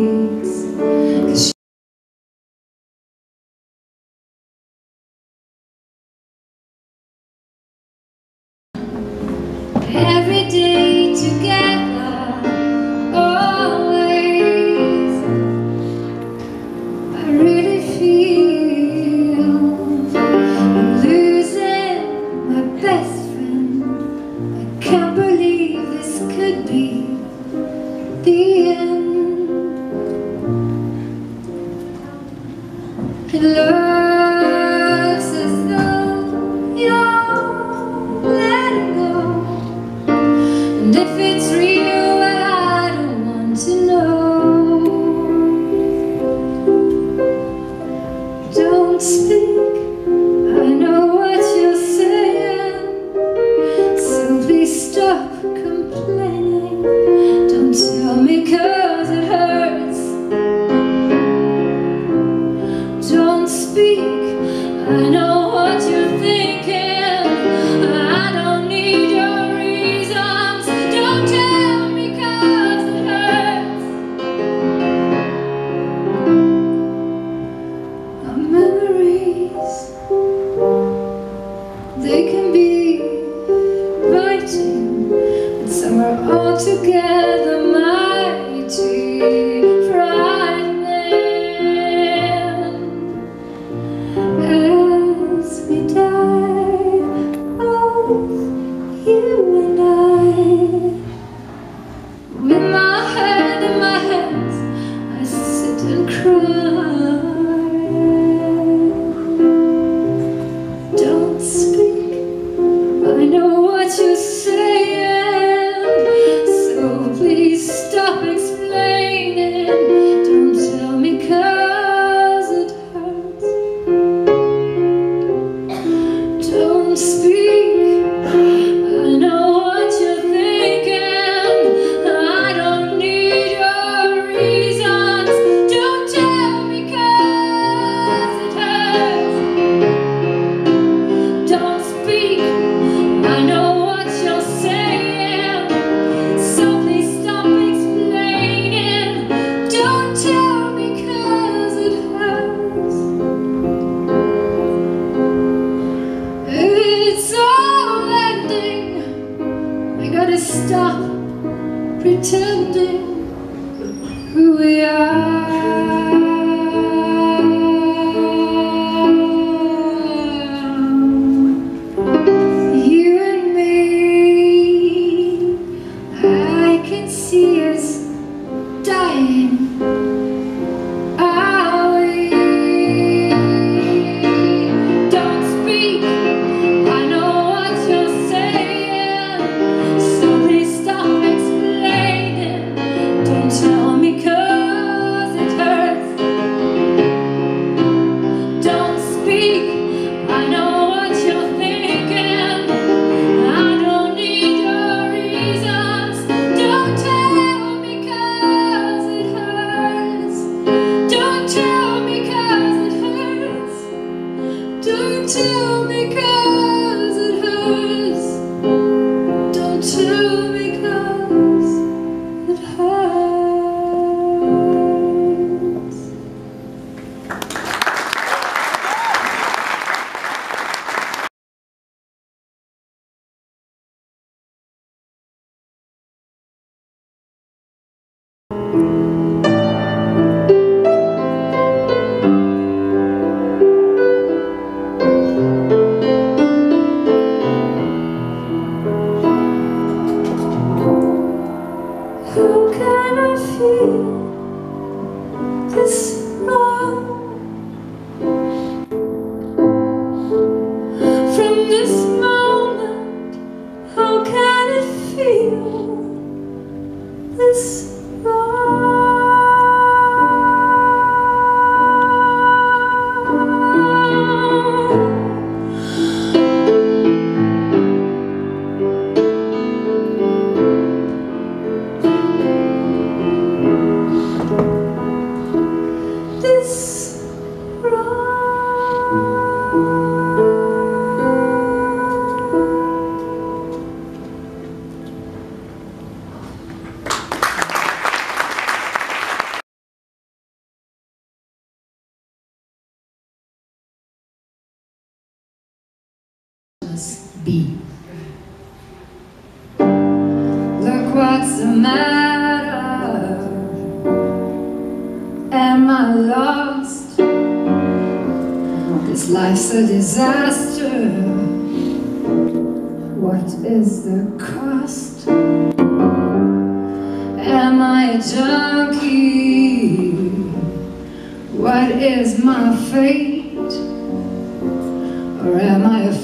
me.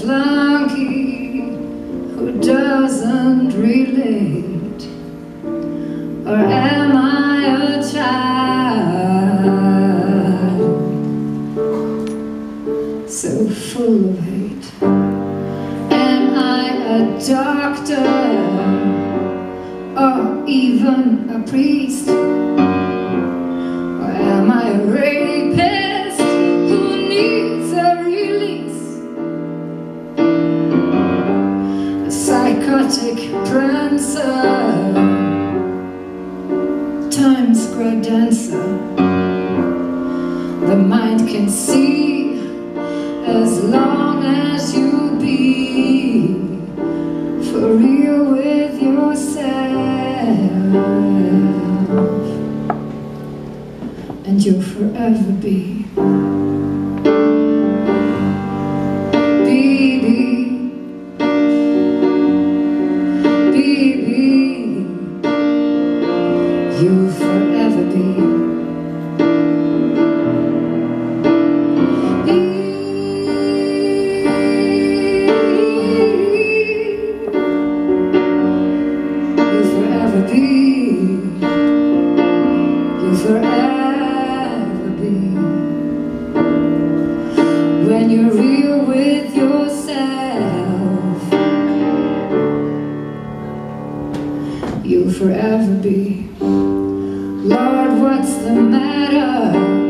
Flunky who doesn't relate? What's the matter?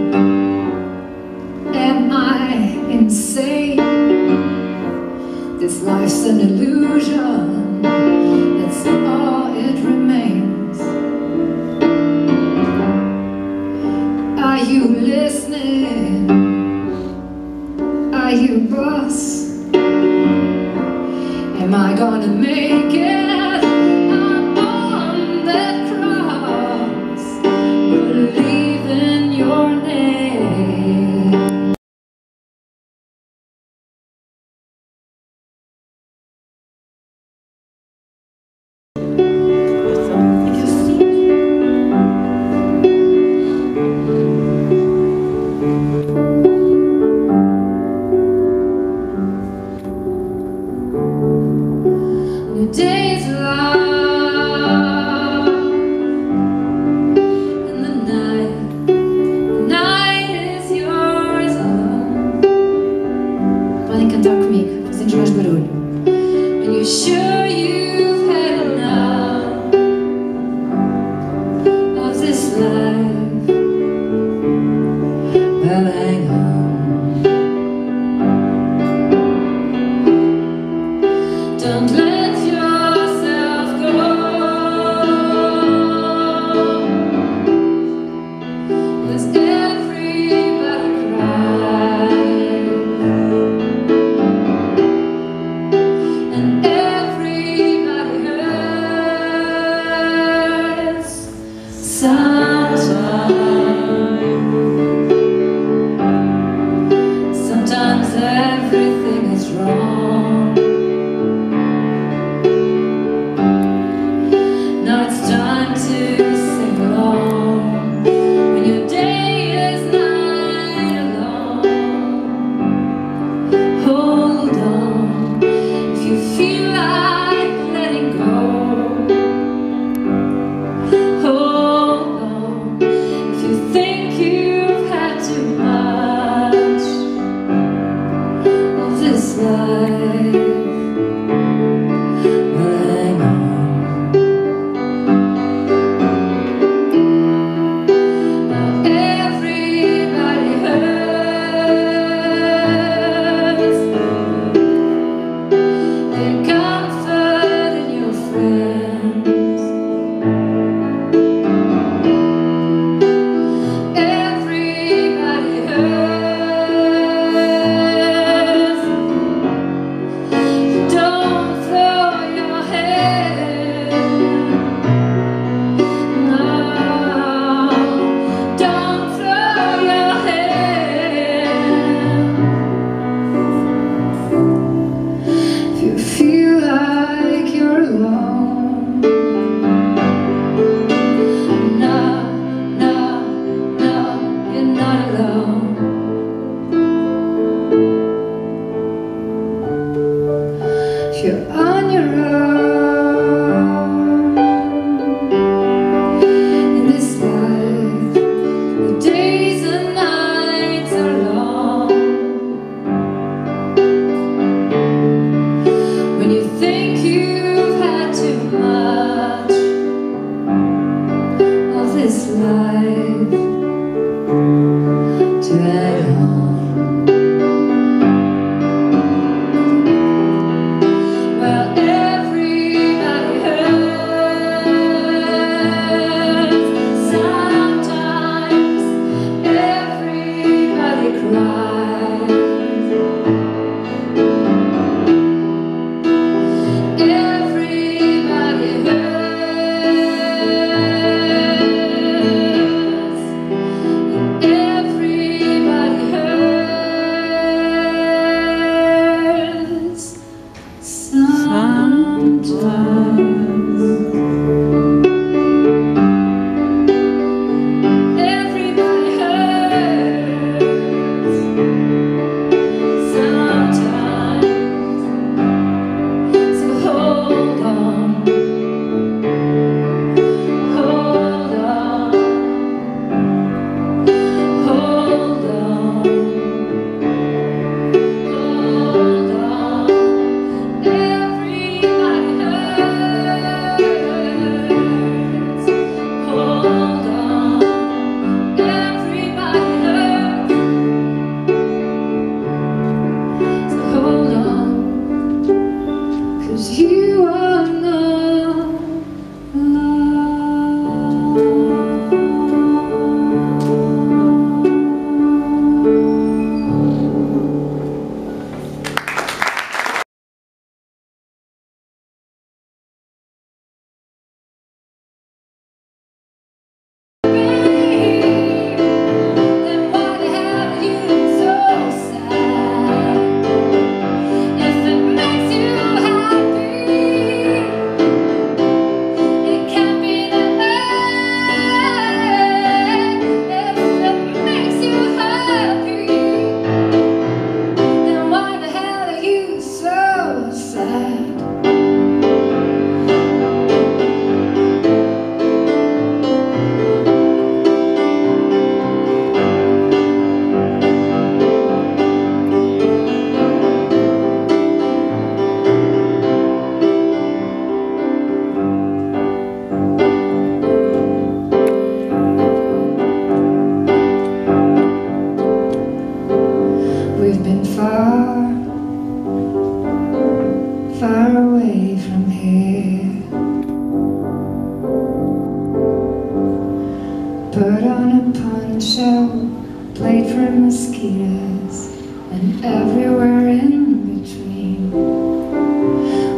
played for mosquitoes and everywhere in between.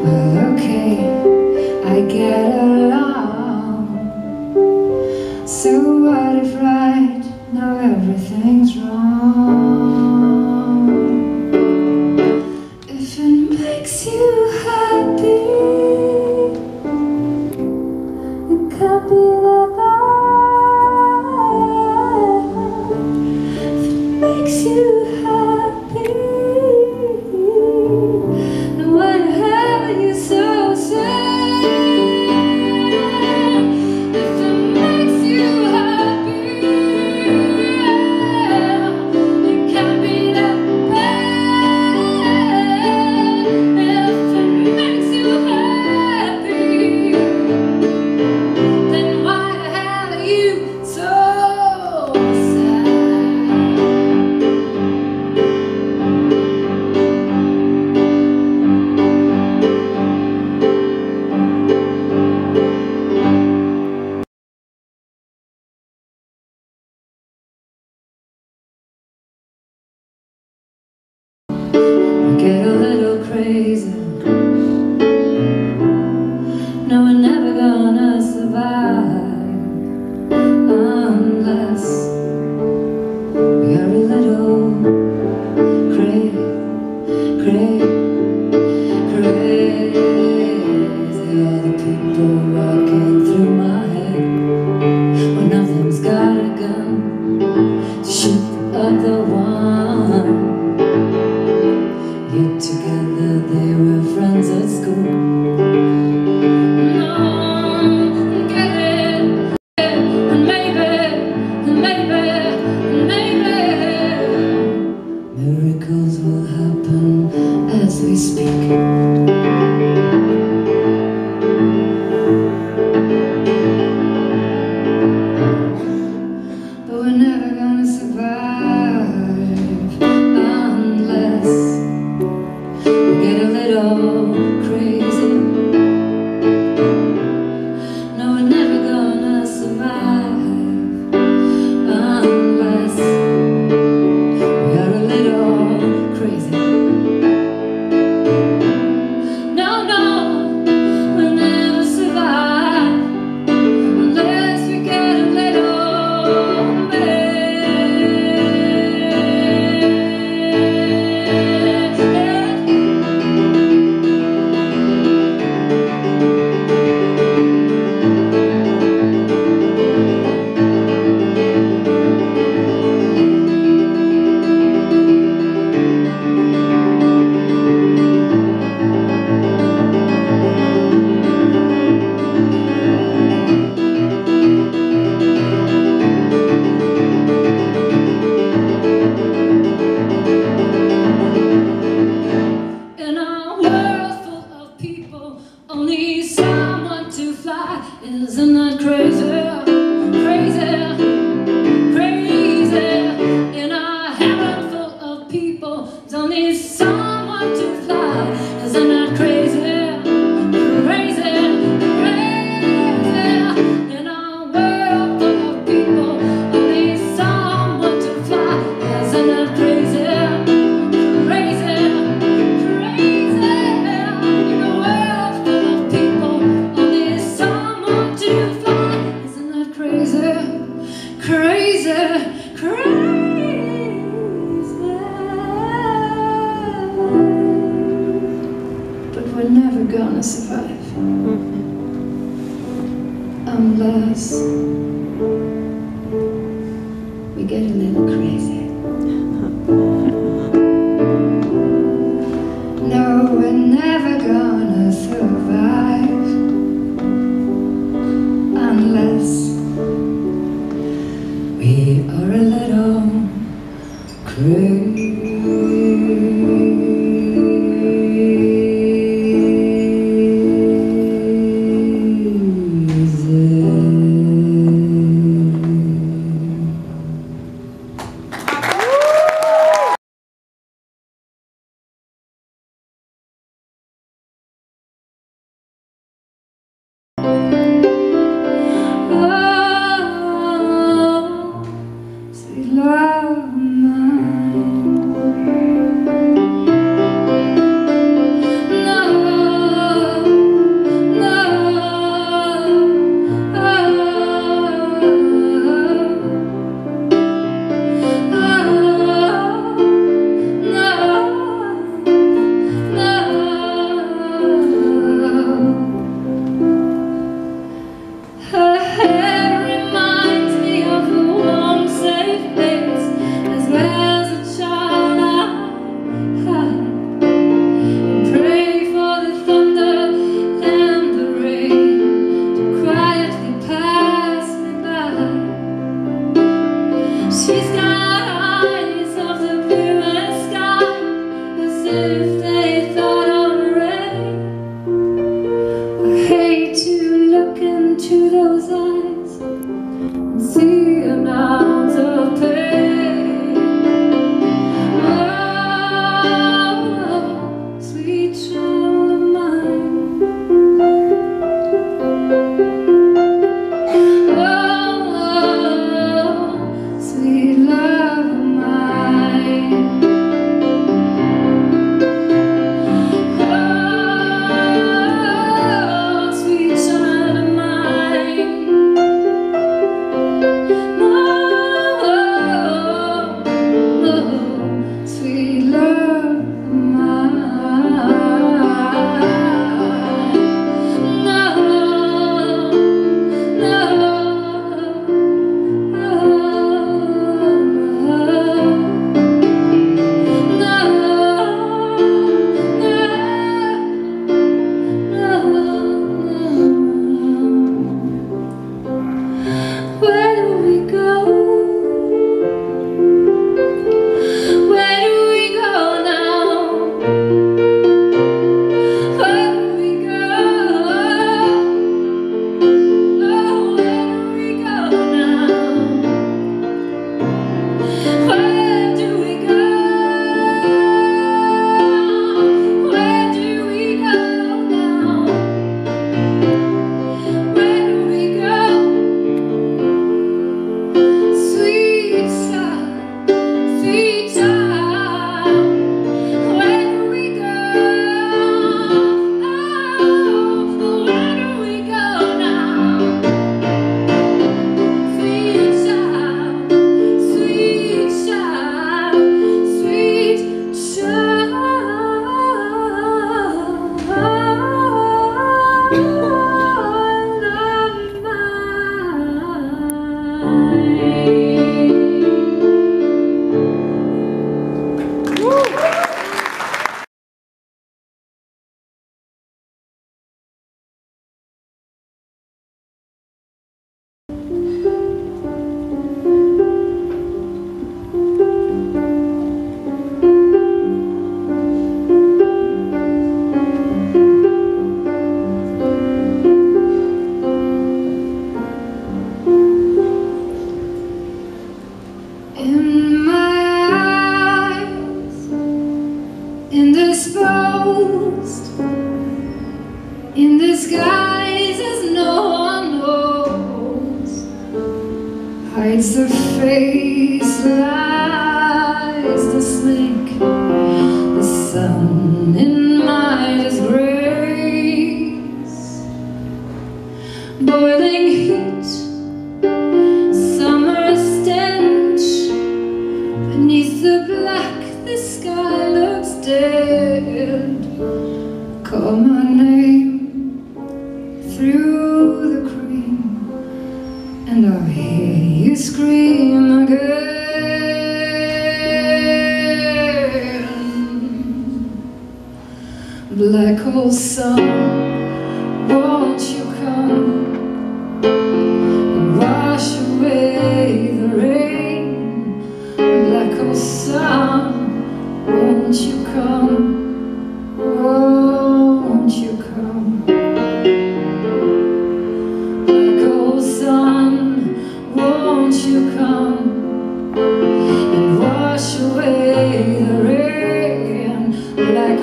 Well, okay, I get along. So what if right now everything's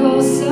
você.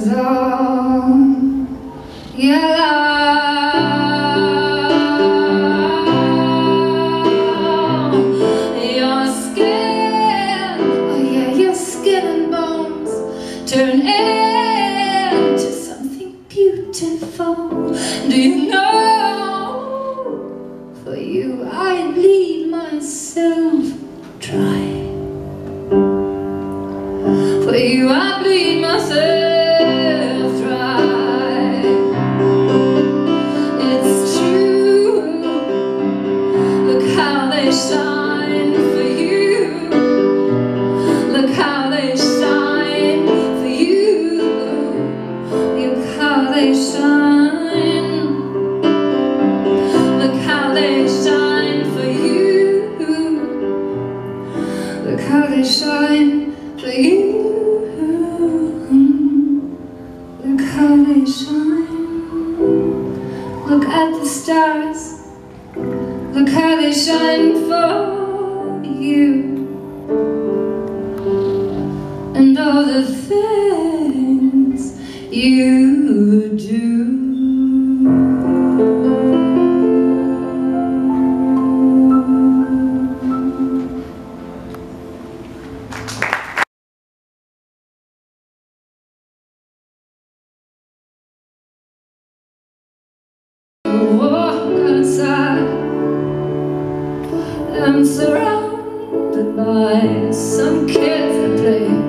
Cause all your love I'm surrounded by some kids that play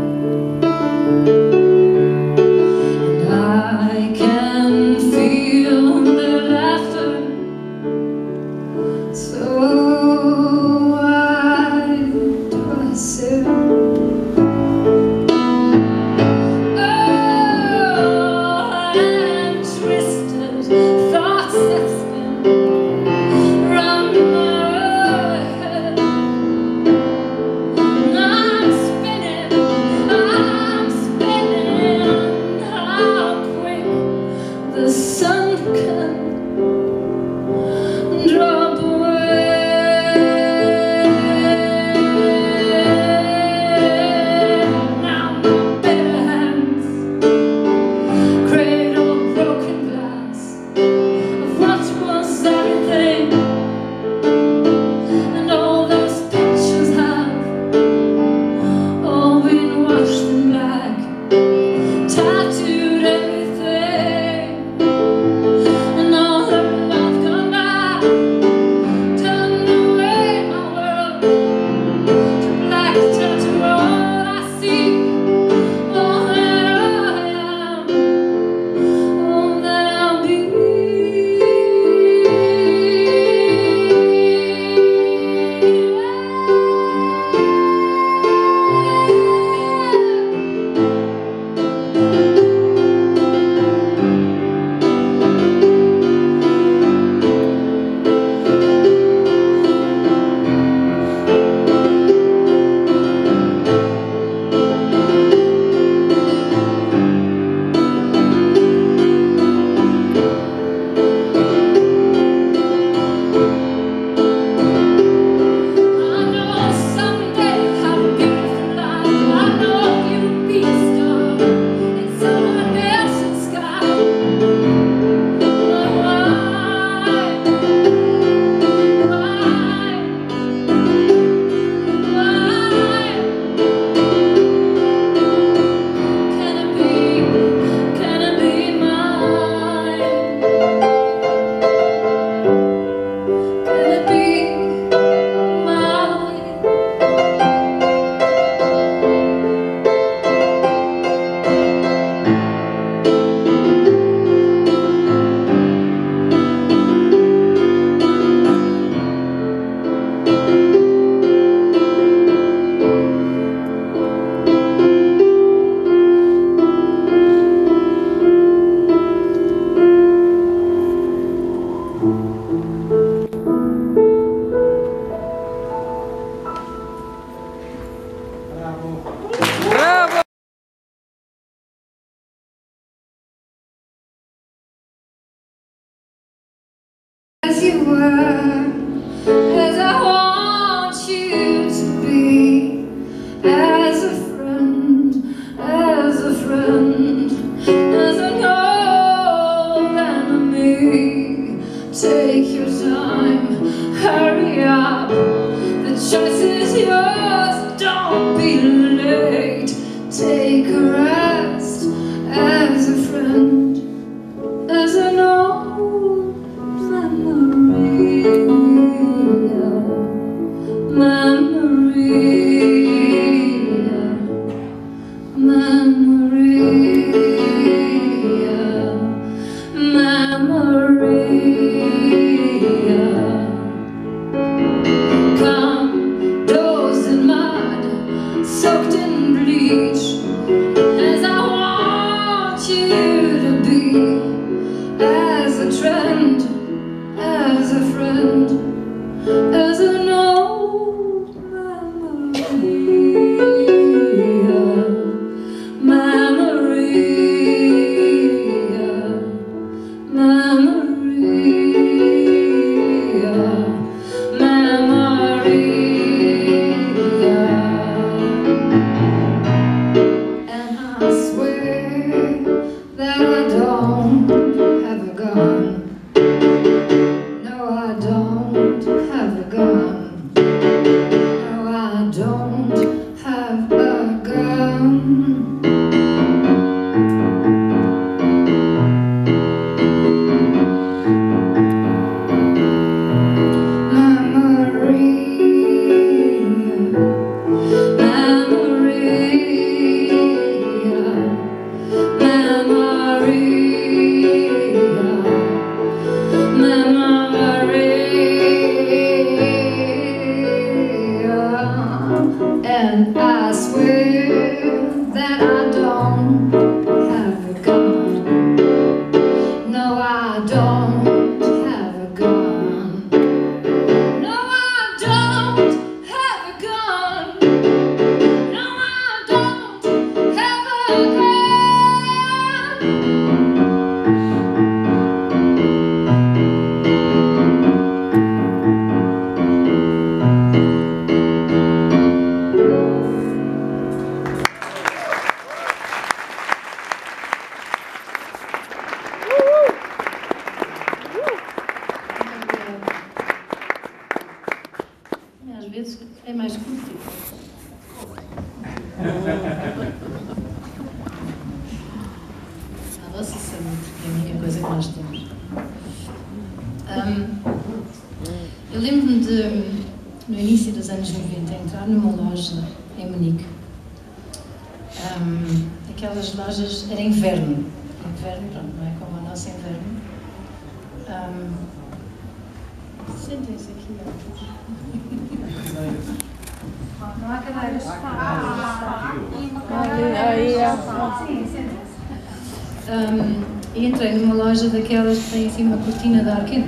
Um, e entrei numa loja daquelas que tem assim uma cortina de arquino.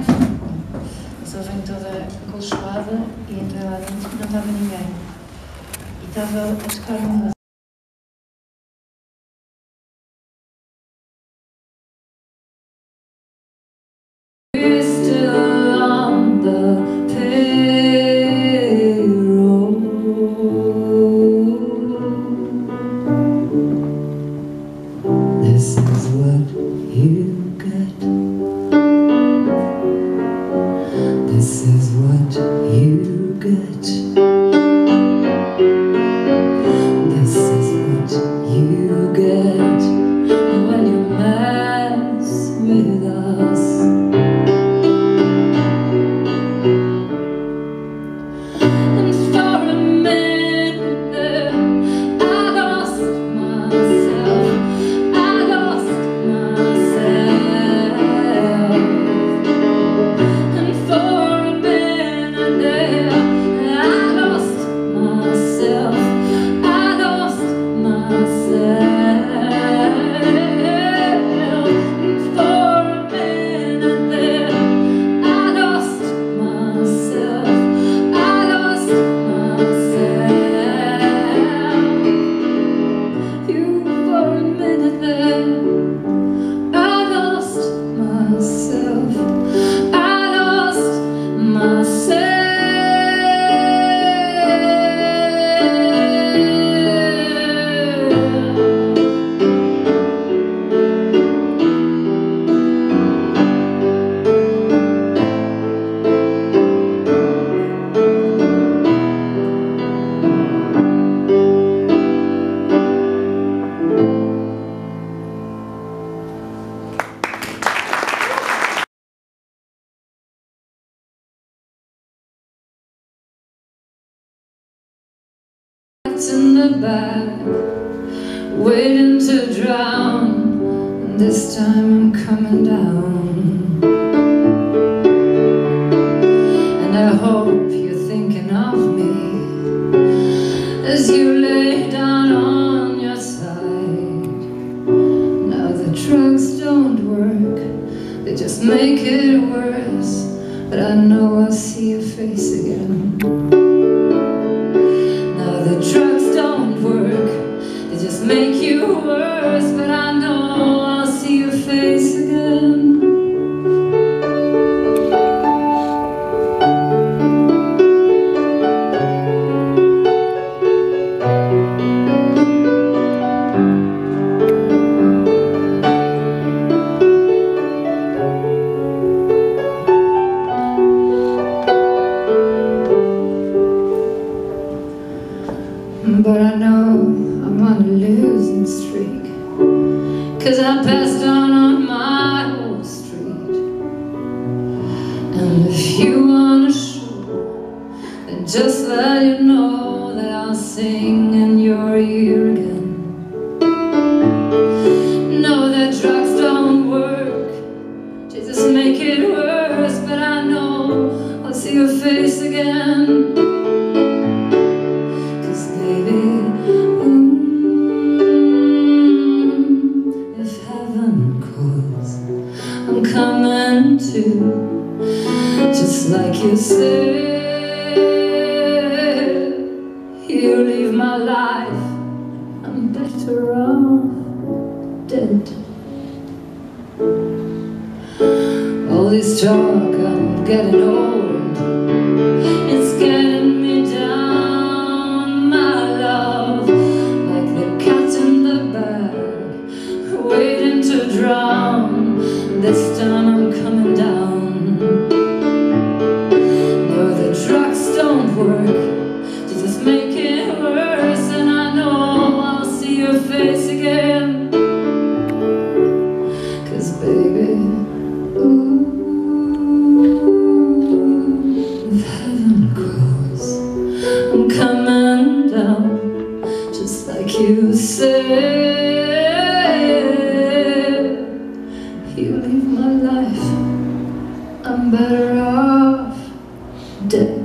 A só vem toda colchoada e entrei lá dentro não estava ninguém. E estava a tocar uma But I know I'm on a losing streak. Cause I passed on on my old street. And if you wanna show Then just let you know That I'll sing in your ear again. my life. I'm better off dead.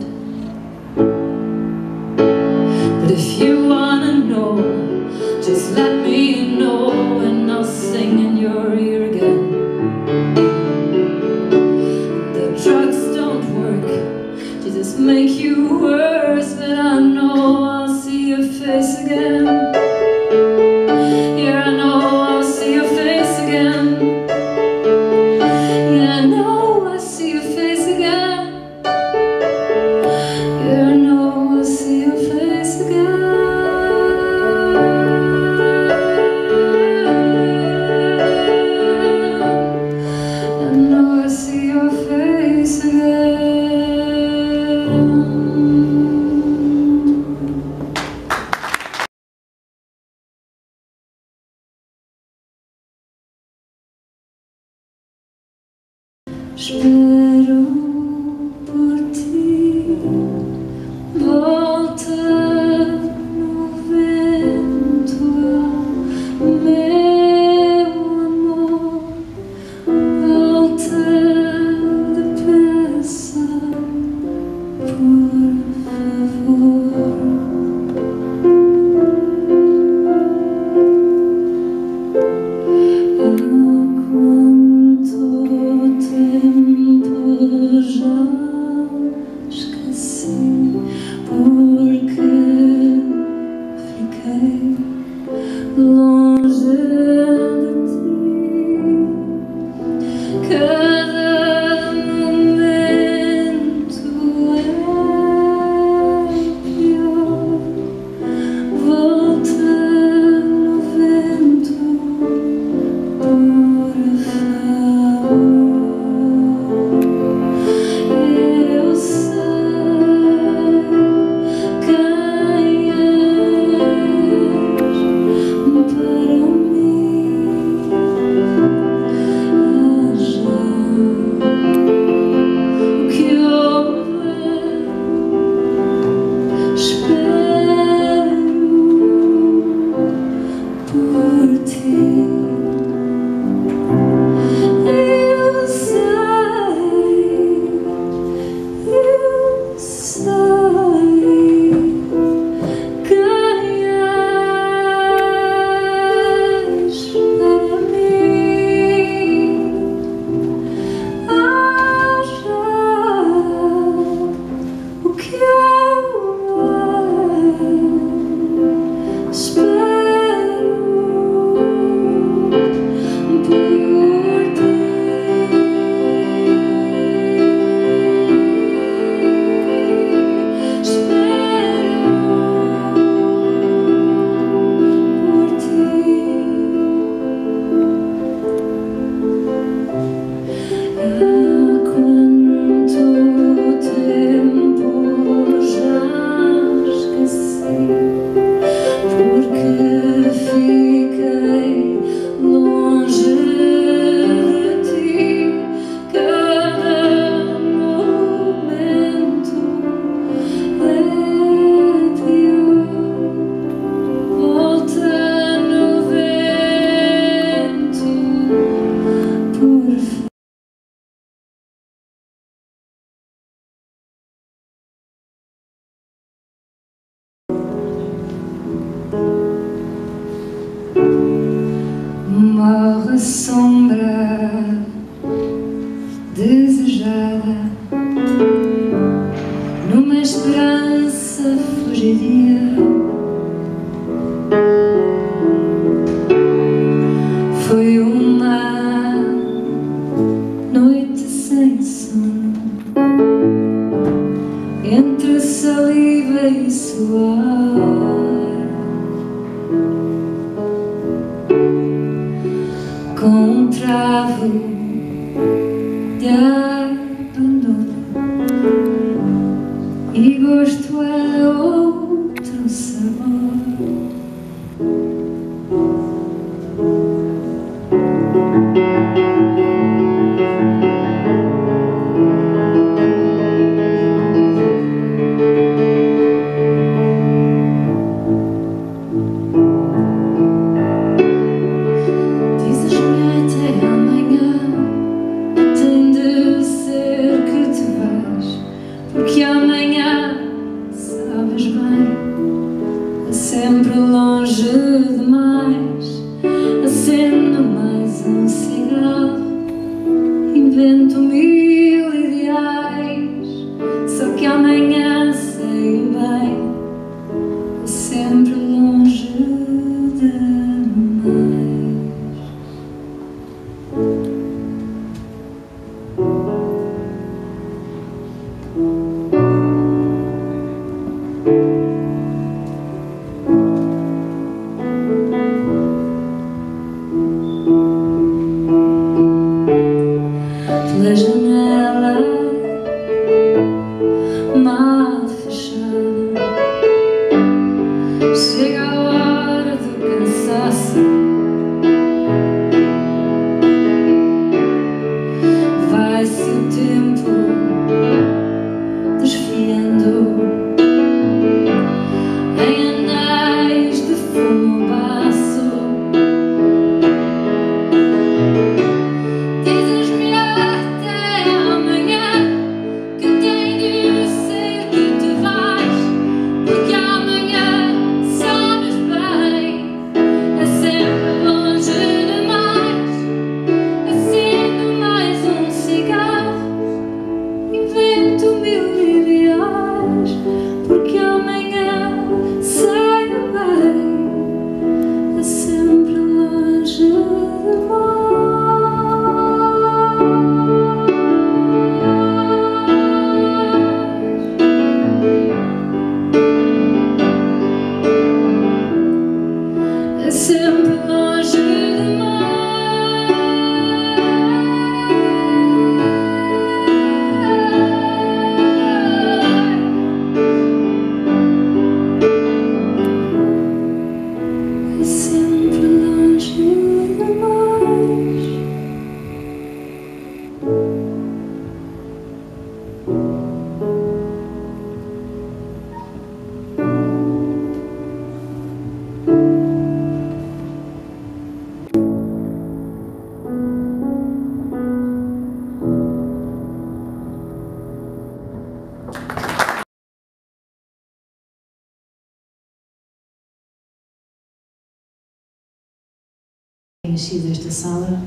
preenchido esta sala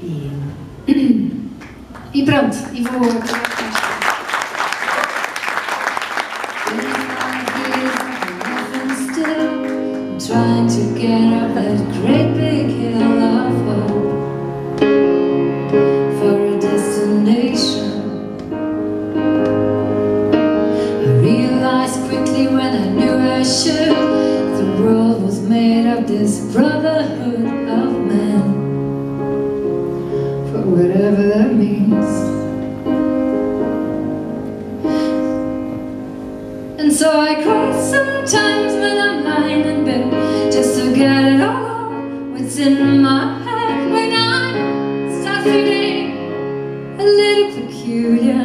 e, e pronto, e vou. Trying to get up that great big hill of hope for a destination. I realized quickly when I knew I should the world was made of this brotherhood of whatever that means. And so I cry sometimes when I'm lying in bed, just to get it all out, what's in my head. When I start feeling a little peculiar.